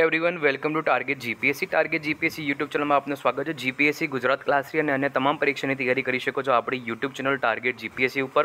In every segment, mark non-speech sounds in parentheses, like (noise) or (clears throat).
Everyone welcome to target GPSC target GPSC YouTube ચેનલમાં આપનું સ્વાગત છે. જીપીએસસી ગુજરાત ક્લાસરી અને અન્ય તમામ પરીક્ષાની તૈયારી કરી શકો છો આપણી યુટ્યુબ ચેનલ ટાર્ગેટ જીપીએસસી ઉપર.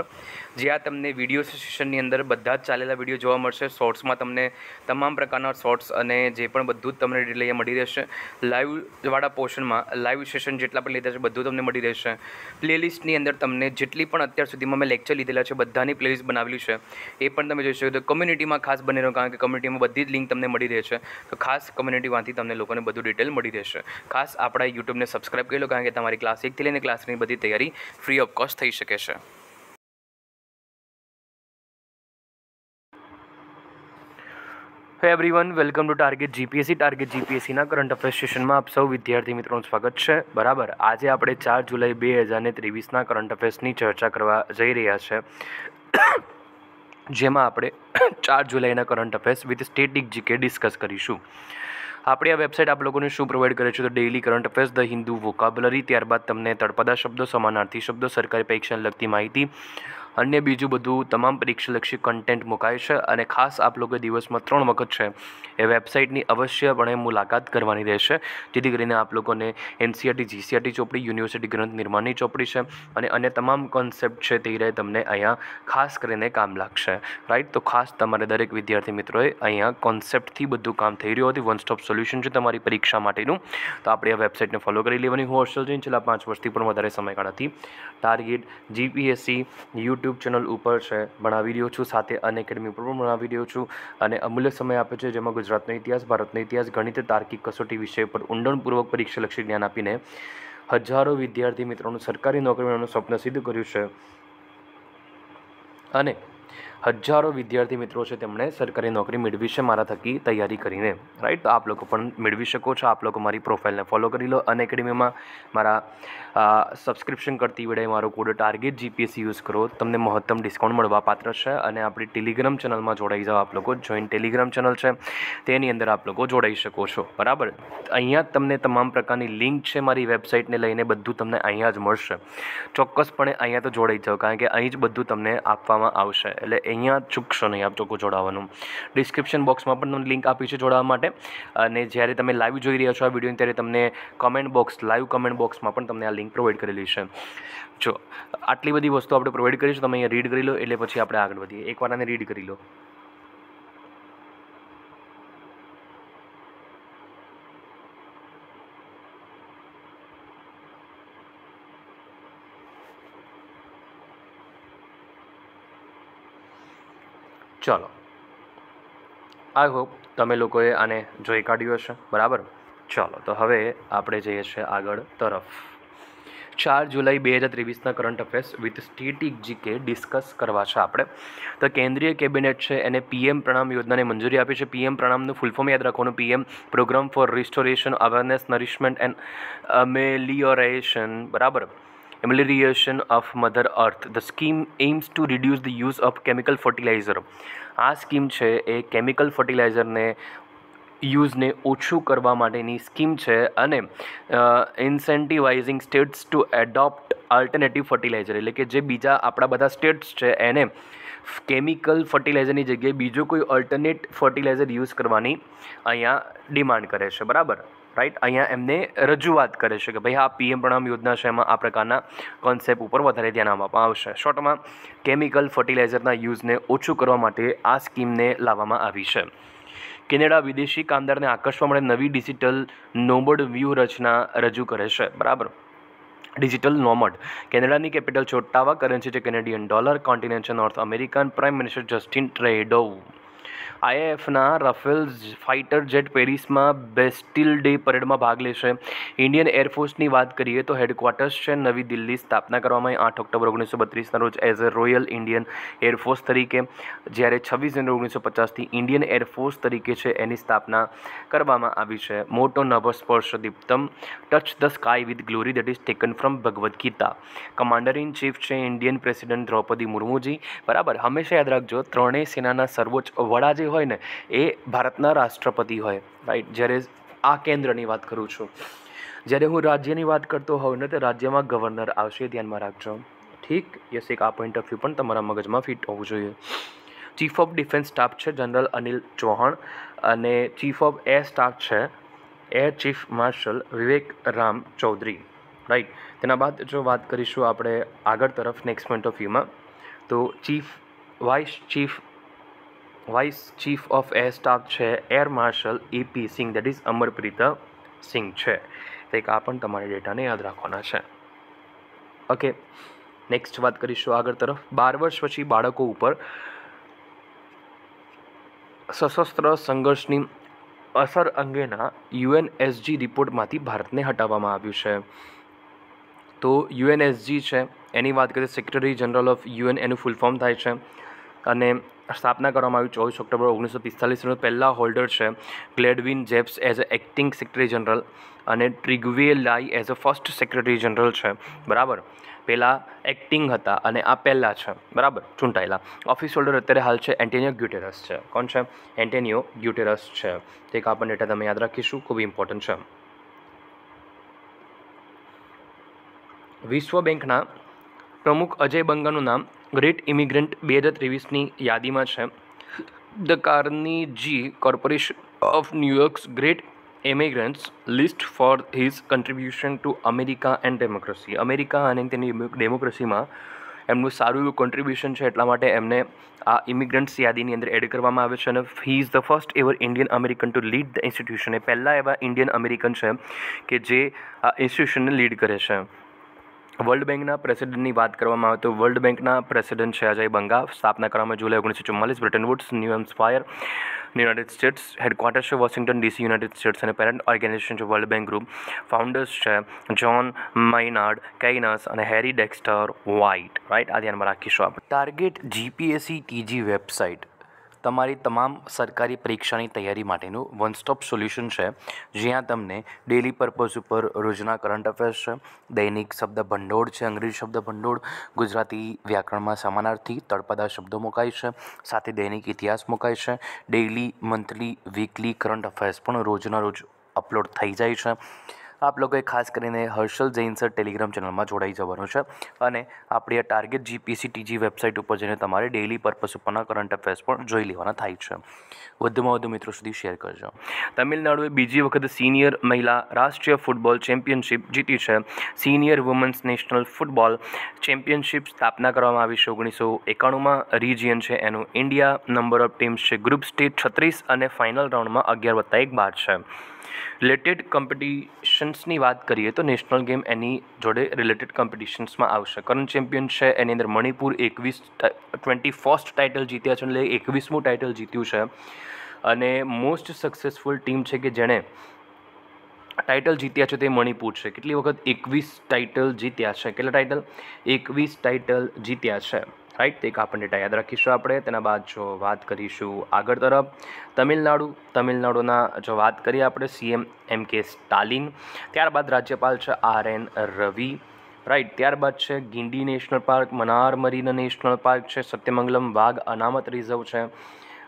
જ્યાં તમને વીડિયો સેશનની અંદર બધા જ ચાલેલા વીડિયો જોવા મળશે. શોર્ટ્સમાં તમને તમામ પ્રકારના શોર્ટ્સ અને જે પણ બધું જ તમને ડિટેલ મળી રહેશે. લાઈવવાળા પોર્શનમાં લાઈવ સેશન જેટલા પણ લીધા છે બધું તમને મળી રહેશે. પ્લેલિસ્ટની અંદર તમને જેટલી પણ અત્યાર સુધીમાં મેં લેક્ચર લીધેલા છે બધાની પ્લેલિસ્ટ બનાવેલી છે. એ પણ તમે જોઈ શકો તો કમ્યુનિટીમાં ખાસ બની રહો કારણ કે કમ્યુનિટીમાં બધી જ લિંક તમને મળી રહે છે. તો ખાસ કમ્યુનિટીમાંથી તમને લોકોને બધું ડિટેલ મળી રહેશે. ખાસ આપણા યુટ્યુબને સબસ્ક્રાઇબ કરી લો, કારણ કે તમારી ક્લાસ એકથી લઈને ક્લાસની બધી તૈયારી ફ્રી ઓફ કોસ્ટ થઈ શકે છે. Hey everyone welcome to target GPSC target જીપીએસસીના current affairs આપ સૌ વિદ્યાર્થી મિત્રોનું સ્વાગત છે. બરાબર, આજે આપણે ચાર જુલાઈ બે હજાર ને ત્રેવીસના કરંટ અફેર્સની ચર્ચા કરવા જઈ રહ્યા છે. જેમાં આપણે (clears throat) ચાર જુલાઈના current affairs with static GK discuss કરીશું. આપણી આ વેબસાઇટ આપ લોકોને શું પ્રોવાઈડ કરે છે તો daily current affairs the Hindu vocabulary ત્યારબાદ તમને તળપદા શબ્દો, સમાનાર્થી શબ્દો, સરકારી પરીક્ષાને લગતી માહિતી અન્ય બીજું બધું તમામ પરીક્ષાલક્ષી કન્ટેન્ટ મુકાય છે અને ખાસ આપ લોકો દિવસમાં ત્રણ વખત છે એ વેબસાઇટની અવશ્યપણે મુલાકાત કરવાની રહેશે. જેથી કરીને આપ લોકોને એનસીઆરટી જીસીઆરટી ચોપડી યુનિવર્સિટી ગ્રંથ નિર્માણની ચોપડી છે અને અન્ય તમામ કોન્સેપ્ટ છે તે રહે તમને અહીંયા ખાસ કરીને કામ લાગશે. રાઈટ તો ખાસ તમારે દરેક વિદ્યાર્થી મિત્રોએ અહીંયા કોન્સેપ્ટથી બધું કામ થઈ રહ્યું હતું. વન સ્ટોપ સોલ્યુશન છે તમારી પરીક્ષા માટેનું. તો આપણે આ વેબસાઇટને ફોલો કરી લેવાની. હું હોસ્ટેલ જઈને છેલ્લા પાંચ વર્ષથી પણ વધારે સમયગાળાથી target GPSC YouTube YouTube channel ઉપર છે ભણાવી રહ્યો છું, સાથે અનએકેડમી ઉપર પણ ભણાવી રહ્યો છું. અને અમૂલ્ય સમય આપે છે, જેમાં ગુજરાતનો ઇતિહાસ, ભારતનો ઇતિહાસ, ગણિત, તાર્કિક કસોટી વિષય પર ઊંડાણપૂર્વક પરીક્ષાલક્ષી જ્ઞાન આપીને હજારો વિદ્યાર્થી મિત્રોનું સરકારી નોકરી મેળવવાનું સ્વપ્ન સિદ્ધ કર્યું છે. અને હજારો વિદ્યાર્થી મિત્રો છે તેમણે સરકારી નોકરી મેળવી છે મારા થકી તૈયારી કરીને. રાઈટ તો આપ લોકો પણ મેળવી શકો છો. આપ લોકો મારી પ્રોફાઇલને ફોલો કરી લો અને એકેડમીમાં મારા સબસ્ક્રિપ્શન કરતી વેળાએ મારો કોડ ટાર્ગેટ જીપીએસસી યુઝ કરો. તમને મહત્તમ ડિસ્કાઉન્ટ મળવા પાત્ર છે અને આપણી ટેલિગ્રામ ચેનલમાં જોડાઈ જાઓ આપ લોકો. જોઈન ટેલિગ્રામ ચેનલ છે. તેની અંદર આપ લોકો જોડાઈ શકો છો. બરાબર? અહીંયા તમને તમામ પ્રકારની લિંક છે મારી વેબસાઇટને લઈને બધું તમને અહીંયા જ મળશે. ચોક્કસપણે અહીંયા તો જોડાઈ જાઓ કારણ કે અહીં જ બધું તમને આપવામાં આવશે. એટલે અહીંયા ચૂકશો નહીં આપ ચોખ્ખું જોડાવાનું. ડિસ્ક્રિપ્શન બોક્સમાં પણ તમને લિંક આપી છે જોડાવા માટે. અને જ્યારે તમે લાઈવ જોઈ રહ્યા છો આ વીડિયો ત્યારે તમને કમેન્ટ બોક્સ લાઈવ કમેન્ટ બોક્સમાં પણ તમને આ લિંક પ્રોવાઈડ કરેલી છે. જો, આટલી બધી વસ્તુ આપણે પ્રોવાઈડ કરીશું તમે અહીંયા રીડ કરી લો, એટલે પછી આપણે આગળ વધીએ. એકવાર આને રીડ કરી લો. ચલો. આઈ હોપ તમે લોકોએ આને જોઈ કાઢ્યું હશે, બરાબર? ચલો, તો હવે આપણે જઈએ છીએ આગળ તરફ. ચાર જુલાઈ બે હજાર ત્રેવીસના current affairs with static GK discuss કરવા છે આપણે. તો કેન્દ્રીય કેબિનેટ છે, એને પીએમ પ્રણામ યોજનાને મંજૂરી આપી છે. પીએમ પ્રણામનું ફૂલફોર્મ યાદ રાખવાનું. PM programme for restoration awareness nourishment and amelioration બરાબર? Amelioration of mother earth the scheme aims to reduce the use of chemical fertiliser આ સ્કીમ છે એ કેમિકલ ફર્ટિલાઇઝરને યુઝને ઓછું કરવા માટેની સ્કીમ છે અને incentivising states to adopt alternative fertiliser એટલે કે જે બીજા આપણા બધા સ્ટેટ્સ છે, એને કેમિકલ ફર્ટિલાઇઝરની જગ્યાએ બીજો કોઈ અલ્ટરનેટ ફર્ટિલાઇઝર યુઝ કરવાની અહીંયા ડિમાન્ડ કરે છે. બરાબર? રાઈટ અહીંયા એમને રજૂઆત કરે છે કે ભાઈ આ પીએમ પ્રણામ યોજના છે, એમાં આ પ્રકારના કોન્સેપ્ટ ઉપર વધારે ધ્યાન આપવામાં આવશે. શોર્ટમાં કેમિકલ ફર્ટિલાઇઝરના યુઝને ઓછું કરવા માટે આ સ્કીમને લાવવામાં આવી છે. કેનેડા વિદેશી કામદારને આકર્ષવા માટે નવી ડિજિટલ નોબર્ડ વ્યૂહરચના રજૂ કરે છે. બરાબર? ડિજિટલ નોમડ કેનેડાની કેપિટલ છે ઓટ્ટાવા કરન્સી છે કેનેડિયન ડોલર કોન્ટિનેન્ટ છે North American prime minister Justin Trudeau આઈએફના Rafale fighter jet પેરિસમાં બેસ્ટિલ ડે પરેડમાં ભાગ લેશે. ઇન્ડિયન એરફોર્સની વાત કરીએ તો હેડક્વાર્ટર્સ છે નવી દિલ્હી સ્થાપના કરવામાં આઠ ઓક્ટોબર ઓગણીસો બત્રીસના રોજ as a Royal Indian Air Force તરીકે. જ્યારે છવ્વીસ જાન્યુઆરી ઓગણીસો પચાસથી ઇન્ડિયન એરફોર્સ તરીકે છે એની સ્થાપના કરવામાં આવી છે. મોટો નભસ્પર્શ દીપ્તમ, touch the sky with glory that is taken from Bhagavad Gita. Commander in chief છે ઇન્ડિયન પ્રેસિડેન્ટ દ્રૌપદી મુર્મુજી. બરાબર? હંમેશા યાદ રાખજો, ત્રણેય સેનાના સર્વોચ્ચ વડા જે હોય ને, એ ભારતના રાષ્ટ્રપતિ હોય રાઈટ જ્યારે આ કેન્દ્રની વાત કરું છું. જ્યારે હું રાજ્યની વાત કરતો હોઉં ને, તો રાજ્યમાં ગવર્નર આવશે, ધ્યાનમાં રાખજો. ઠીક? યસ એક આ પોઈન્ટ ઓફ વ્યૂ પણ તમારા મગજમાં ફિટ હોવું જોઈએ. ચીફ ઓફ ડિફેન્સ સ્ટાફ છે જનરલ અનિલ ચૌહાણ અને ચીફ ઓફ એર સ્ટાફ છે air chief marshal Vivek Ram Chaudhari right તેના બાદ જો વાત કરીશું આપણે આગળ તરફ નેક્સ્ટ પોઈન્ટ ઓફ વ્યૂમાં તો chief vice chief vice chief of air staff છે air marshal AP Singh that is Amarpreet Singh છે. તો એક આ પણ તમારે ડેટાને યાદ રાખવાના છે. ઓકે નેક્સ્ટ વાત કરીશું આગળ તરફ. બાર વર્ષ પછી બાળકો ઉપર સશસ્ત્ર સંઘર્ષની અસર અંગેના યુએનએસજી રિપોર્ટમાંથી ભારતને હટાવવામાં આવ્યું છે. તો યુએનએસજી છે, એની વાત કરીએ સેક્રેટરી જનરલ ઓફ યુએન, એનું ફૂલ ફોર્મ થાય છે. અને સ્થાપના કરવામાં આવી ચોવીસ ઓક્ટોબર ઓગણીસો પિસ્તાલીસનો પહેલાં હોલ્ડર છે Gladwyn Jebb as a acting secretary general અને Trygve Lie as a first secretary general છે. બરાબર? પહેલાં એક્ટિંગ હતા અને આ પહેલાં છે. બરાબર? ચૂંટાયેલા. ઓફિસ હોલ્ડર અત્યારે હાલ છે એન્ટેનિયો ગ્યુટેરસ છે. કોણ છે? એન્ટેનિયો ગ્યુટેરસ છે. તે એક આપણને ડેટા તમે યાદ રાખીશું. ખૂબ ઇમ્પોર્ટન્ટ છે. વિશ્વ બેંકના પ્રમુખ અજય બંગાનું નામ ગ્રેટ ઇમિગ્રન્ટ બે હજાર ત્રેવીસની યાદીમાં છે. The Carnegie Corporation of New York's great immigrants list for his contribution to America and democracy. America અને તેની ડેમોક્રેસીમાં એમનું સારું એવું કોન્ટ્રીબ્યુશન છે એટલા માટે એમને આ ઇમિગ્રન્ટ્સ યાદીની અંદર એડ કરવામાં આવે છે અને he is the first ever Indian American to lead the institution એ પહેલાં એવા ઇન્ડિયન અમેરિકન છે કે જે આ ઇન્સ્ટિટ્યુશનને લીડ કરે છે. વર્લ્ડ બેંકના પ્રેસિડેન્ટની વાત કરવામાં આવે તો વર્લ્ડ બેંકના પ્રેસિડેન્ટ છે અજય બંગા સ્થાપના કરવામાં જુલાઈ ઓગણીસો ચુમ્માલીસ Bretton Woods New Hampshire United States headquarter છે વોશિંગ્ટન ડીસી યુનાઇટેડ સ્ટેટ્સ અને પેરેન્ટ ઓર્ગેનાઇઝેશન છે વર્લ્ડ બેંક ગ્રુપ ફાઉન્ડર્સ છે જ્હોન માઇનાર્ડ કેઇનસ અને હેરી ડેક્સ્ટર વ્હાઇટ રાઇટ આ ધ્યાનમાં રાખીશું આપણે. ટાર્ગેટ જીપીએસસી ટીજી વેબસાઇટ તમારી તમામ સરકારી પરીક્ષાની તૈયારી માટેનું વન સ્ટોપ સોલ્યુશન છે, જ્યાં તમને ડેલી પર્પઝ ઉપર રોજના કરંટ અફેર્સ છે, દૈનિક શબ્દ ભંડોળ છે, અંગ્રેજી શબ્દ ભંડોળ, ગુજરાતી વ્યાકરણમાં સમાનાર્થી તળપદા શબ્દો મુકાય છે, સાથે દૈનિક ઇતિહાસ મુકાય છે daily monthly weekly current affairs પણ રોજના રોજ અપલોડ થઈ જાય છે. આપ લોકોએ ખાસ કરીને હર્ષલ જૈન સર ટેલિગ્રામ ચેનલમાં જોડાઈ જવાનું છે અને આપણી આ ટાર્ગેટ જીપીસી ટીજી વેબસાઇટ ઉપર જઈને તમારે ડેઇલી પર્પસ ઉપરના કરંટ અફેર્સ પણ જોઈ લેવાના થાય છે. વધુમાં વધુ મિત્રો સુધી શેર કરજો. તમિલનાડુએ બીજી વખત સિનિયર મહિલા રાષ્ટ્રીય ફૂટબોલ ચેમ્પિયનશિપ જીતી છે. Senior women's national football championship સ્થાપના કરવામાં આવી છે. ઓગણીસો એકાણુંમાં રિજિયન છે. એનું ઇન્ડિયા નંબર ઓફ ટીમ્સ છે. ગ્રુપ સ્ટેજ છત્રીસ અને ફાઇનલ રાઉન્ડમાં અગિયાર વત્તા એક બાર છે. રિલેટેડ કોમ્પિટિશન્સની વાત કરીએ તો નેશનલ ગેમ એની જોડે રિલેટેડ કોમ્પિટિશન્સમાં આવશે. કરંટ ચેમ્પિયન છે, એની અંદર મણિપુર એકવીસ ટ્વેન્ટી ફર્સ્ટ ટાઇટલ જીત્યા છે, એટલે એકવીસમું ટાઇટલ જીત્યું છે. અને મોસ્ટ સક્સેસફુલ ટીમ છે કે જેણે ટાઇટલ જીત્યા છે તે મણિપુર છે. કેટલી વખત એકવીસ ટાઇટલ જીત્યા છે? કેટલા ટાઇટલ એકવીસ ટાઇટલ જીત્યા છે. રાઈટ? તે એક આપણને ડેટા યાદ રાખીશું આપણે. તેના બાદ જો વાત કરીશું આગળ તરફ. તમિલનાડુ, તમિલનાડુના જો વાત કરીએ આપણે, સીએમ એમ કે સ્ટાલિન. ત્યારબાદ રાજ્યપાલ છે આર એન રવિ. રાઈટ? ત્યારબાદ છે Guindy national park, Mannar marine national park છે, સત્યમંગલમ વાઘ અનામત રિઝર્વ છે.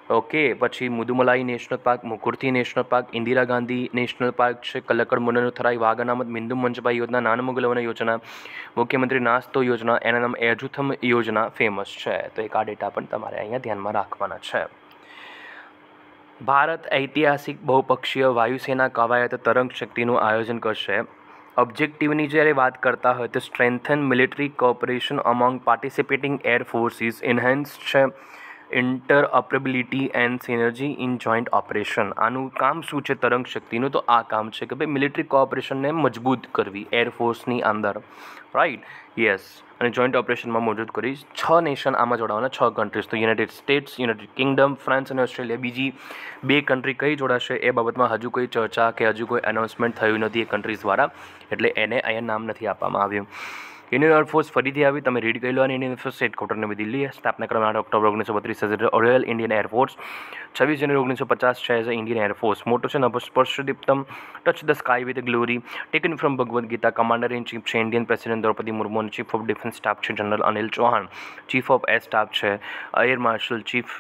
ઓકે, પછી Mudumalai national park, Mukurthi national park, Indira Gandhi national park છે, કલકડ મુનનુથરાઈ વાઘ અનામત મિંદુ મંચભાઈ યોજના નાનમુગલવન યોજના, મુખ્યમંત્રી નાસ્તો યોજના એના નામ એજુથમ યોજના ફેમસ છે. તો એક આ ડેટા પણ તમારે અહીંયા ધ્યાનમાં રાખવાના છે. ભારત ઐતિહાસિક બહુપક્ષીય વાયુસેના કવાયત તરંગ શક્તિનું આયોજન કરશે. ઓબ્જેક્ટિવની જ્યારે વાત કરતા હોય તો strengthen military cooperation among participating air forces enhance છે. Interoperability and synergy in joint operation. આનું કામ શું છે તરંગ શક્તિનું? તો આ કામ છે કે ભાઈ મિલિટરી કોઓપરેશનને મજબૂત કરવી એરફોર્સની અંદર. રાઈટ યસ અને જોઈન્ટ ઓપરેશનમાં મોજૂદ કરી છ નેશન આમાં જોડાવાના, છ કન્ટ્રીઝ તો United States United Kingdom France અને ઓસ્ટ્રેલિયા બીજી બે કન્ટ્રી કઈ જોડાશે એ બાબતમાં હજુ કોઈ ચર્ચા કે હજુ કોઈ એનાઉન્સમેન્ટ થયું નથી એ કન્ટ્રીઝ દ્વારા. એટલે એને અહીંયા નામ નથી આપવામાં આવ્યું. ઇન્ડિયન એરફોર્સ ફરીથી આવી, તમે રીડ કરી લો અને ઇન્ડિયન એરફોર્સ હેડક્વાર્ટર નવી દિલ્હી સ્થાપના કરવામાં આઠ ઓક્ટોબર ઓગણીસો બત્રીસ રોયલ ઇન્ડિયન એરફોર્સ છવ્વીસ જાન્યુઆરી ઓગણીસો પચાસ છે એઝ અ ઇન્ડિયન એરફોર્સ મોટો છે સ્પર્શદીપ્તમ touch the sky with glory taken from Bhagavad Gita commander in chief છે ઇન્ડિયન પ્રેસિડેન્ટ દ્રૌપદી મુર્મુ અને ચીફ ઓફ ડિફેન્સ સ્ટાફ છે general Anil Chauhan chief of air staff છે air marshal chief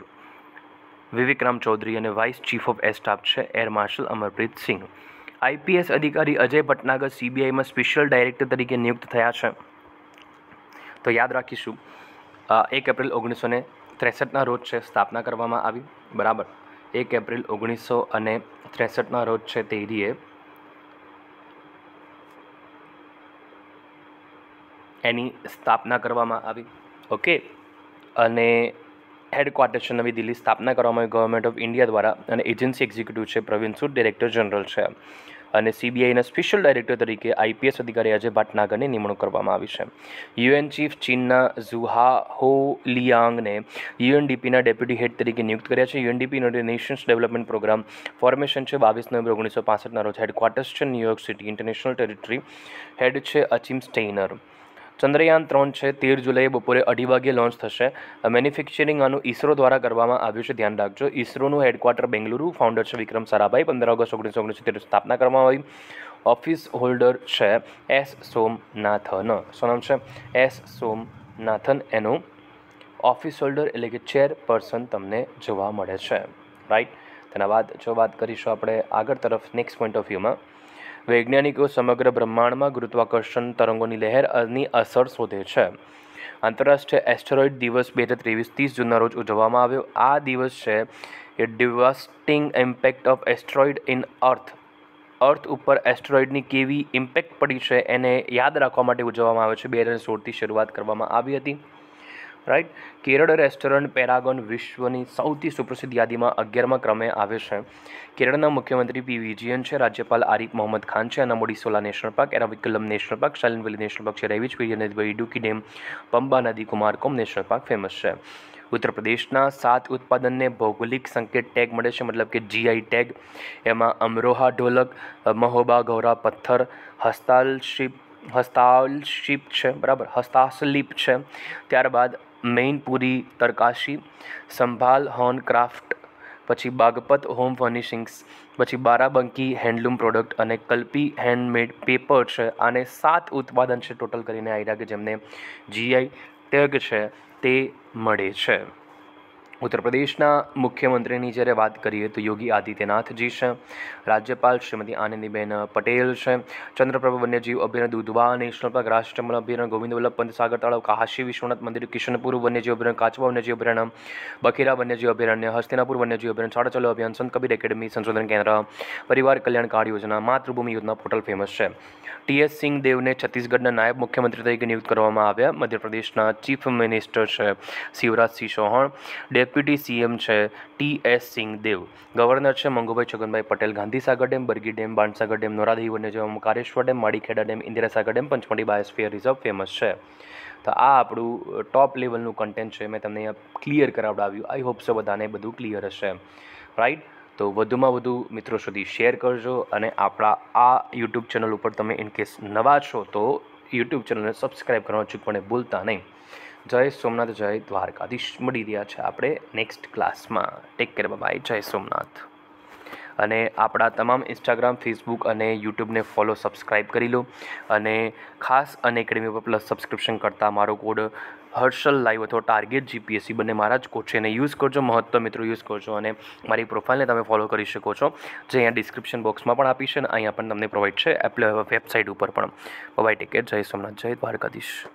Vivekram Chaudhari અને vice chief of air staff છે air marshal Amarpreet Singh IPS અધિકારી અજય ભટનાગર સીબીઆઈમાં special director તરીકે નિયુક્ત થયા છે. તો યાદ રાખીશું એક એપ્રિલ ઓગણીસો ને ત્રેસઠના રોજ છે, સ્થાપના કરવામાં આવી. બરાબર. એક એપ્રિલ ઓગણીસો અને ત્રેસઠના રોજ છે, તેરીએ એની સ્થાપના કરવામાં આવી. ઓકે? અને હેડક્વાર્ટર છે, નવી દિલ્હી સ્થાપના કરવામાં આવી ગવર્મેન્ટ ઓફ ઇન્ડિયા દ્વારા. અને એજન્સી એક્ઝિક્યુટિવ છે, પ્રવીણ સુદ ડિરેક્ટર જનરલ છે. અને સીબીઆઈના સ્પેશિયલ ડાયરેક્ટર તરીકે આઈપીએસ અધિકારી અજય ભટનાગરની નિમણૂક કરવામાં આવી છે. યુએન ચીફ ચીનના ઝુહા હો લિયાંગને યુએનડીપીના ડેપ્યુટી હેડ તરીકે નિયુક્ત કર્યા છે. UNDP nations development programme formation છે, બાવીસ નવેમ્બર ઓગણીસો પાસઠના રોજ હેડક્વાર્ટર્સ છે. New York city international territory head છે અચિમ સ્ટેઇનર. ચંદ્રયાન ત્રણ છે, તેર જુલાઈએ બપોરે અઢી વાગ્યે લોન્ચ થશે. મેન્યુફેક્ચરિંગ આનું ઇસરો દ્વારા કરવામાં આવ્યું છે, ધ્યાન રાખજો. ઇસરોનું હેડક્વાર્ટર બેંગલુરુ ફાઉન્ડર છે વિક્રમ સારાભાઈ, પંદર ઓગસ્ટ ઓગણીસો ઓગણીસો સ્થાપના કરવામાં આવી. ઓફિસ હોલ્ડર છે એસ સોમનાથન. શું નામ છે? એસ સોમનાથન. એનું ઓફિસ હોલ્ડર એટલે કે ચેરપર્સન તમને જોવા મળે છે. રાઈટ તેના બાદ જો વાત કરીશું આપણે આગળ તરફ નેક્સ્ટ પોઈન્ટ ઓફ વ્યૂમાં વૈજ્ઞાનિકો સમગ્ર બ્રહ્માંડમાં ગુરુત્વાકર્ષણ તરંગોની લહેરની અસર શોધે છે. આંતરરાષ્ટ્રીય એસ્ટેરોઇડ દિવસ બે હજાર ત્રેવીસ ત્રીસ જૂનના રોજ ઉજવવામાં આવ્યો. આ દિવસ છે a devastating impact of asteroid in earth. Earth ઉપર એસ્ટ્રોઇડની કેવી ઇમ્પેક્ટ પડી છે એને યાદ રાખવા માટે ઉજવવામાં આવે છે. બે હજાર સોળથી શરૂઆત કરવામાં આવી હતી. રાઈટ કેરળ રેસ્ટોરન્ટ પેરાગોન વિશ્વની સૌથી સુપ્રસિદ્ધ યાદીમાં અગિયારમા ક્રમે આવે છે. કેરળના મુખ્યમંત્રી પી વિજયન છે, રાજ્યપાલ આરિફ મોહમ્મદ ખાન છે Anamudi Shola national park Eravikulam national park silent valley national park છે રેવિચ નદી ઇડુકી ડેમ, પંબા નદી કુમારકોમ નેશનલ પાર્ક ફેમસ છે. ઉત્તર પ્રદેશના સાત ઉત્પાદનને ભૌગોલિક સંકેત ટેગ મળે છે, મતલબ કે જીઆઈ ટેગ એમાં અમરોહા ઢોલક, મહોબા ગૌરા પથ્થર, હસ્તાલશિપ હસ્તાલશિપ છે, બરાબર, હસ્તાસલિપ છે. ત્યારબાદ મેઇનપુરી તરકાશી, સંભાલ, હોર્ન ક્રાફ્ટ, પછી બાગપત, હોમ ફર્નિશિંગ્સ, પછી બારાબંકી હેન્ડલૂમ પ્રોડક્ટ અને કલ્પી હેન્ડમેડ પેપર છે. આને સાત ઉત્પાદન છે ટોટલ કરીને આવ્યા કે જેમને જીઆઈ ટેગ છે તે મળે છે. ઉત્તર પ્રદેશના મુખ્યમંત્રીની જ્યારે વાત કરીએ તો યોગી આદિત્યનાથજી છે, રાજ્યપાલ શ્રીમતી આનંદીબેન પટેલ છે, ચંદ્રપ્રભુ વન્યજીવ અભયારણ્ય દુધવા, નેશનલ પાર્ક રાષ્ટ્રીય અભયારણ્ય ગોવિંદ વલ્લભ પંત સાગર તળાવ, કાશી વિશ્વનાથ મંદિર, કિશનપુર વન્યજીવ અભયારણ્ય કાચવા વન્યજીવ અભયારણ્ય બખીરા વન્યજીવ અભયારણ્ય હસ્તિનાપુર વન્યજીવ અભયારણ્ય સાડા અભિયાન, સંત કબીર એકેડમી સંશોધન કેન્દ્ર, પરિવાર કલ્યાણ કાર્ડ યોજના, માતૃભૂમિ યોજના પોર્ટલ ફેમસ છે. ટીએસ સિંહ દેવને છત્તીસગઢના નાયબ મુખ્યમંત્રી તરીકે નિયુક્ત કરવામાં આવ્યા, મધ્યપ્રદેશના ચીફ મિનિસ્ટર છે શિવરાજસિંહ ચૌહાણ ડેપ્યુટી સીએમ છે T S Singh Deo governor છે Mangubhai Chhaganbhai Patel. Gandhisagar dam, Bargi dam, Bansagar dam Noradehi વન્યજીવ Kareshwar dam Madikheda dam, Indirasagar dam, Pachmarhi biosphere reserve famous છે. તો આ આપણું ટોપ લેવલનું કન્ટેન્ટ છે. મેં તમને અહીંયા ક્લિયર કરાવડાવ્યું. આઈ હોપ સો બધાને બધું ક્લિયર હશે. રાઈટ તો વધુમાં વધુ મિત્રો સુધી શેર કરજો અને આપણા આ યુટ્યુબ ચેનલ ઉપર તમે ઇનકેસ નવા છો તો યુટ્યુબ ચેનલને સબસ્ક્રાઈબ કરવાનું ચૂકપણે ભૂલતા નહીં. જય સોમનાથ, જય દ્વારકાધીશ. મળી રહ્યા છે આપણે નેક્સ્ટ ક્લાસમાં ટેક કેર બાય જય સોમનાથ. અને આપણા તમામ ઇન્સ્ટાગ્રામ ફેસબુક અને યુટ્યુબને ફોલો સબસ્ક્રાઈબ કરી લો. અને ખાસ અને એકેડમી પર પ્લસ સબસ્ક્રિપ્શન કરતાં મારો કોડ હર્ષલ લાઈવ અથવા ટાર્ગેટ જીપીએસસી બંને મારા જ કોચ છે. એને યુઝ કરજો, મહત્તમ મિત્રો યુઝ કરજો. અને મારી પ્રોફાઇલને તમે ફોલો કરી શકો છો. જે અહીંયા ડિસ્ક્રિપ્શન બોક્સમાં પણ આપી છે અને અહીંયા પણ તમને પ્રોવાઈડ છે. એપ્લે વેબસાઇટ ઉપર પણ. બાય ટેક કેર જય સોમનાથ, જય દ્વારકાધીશ.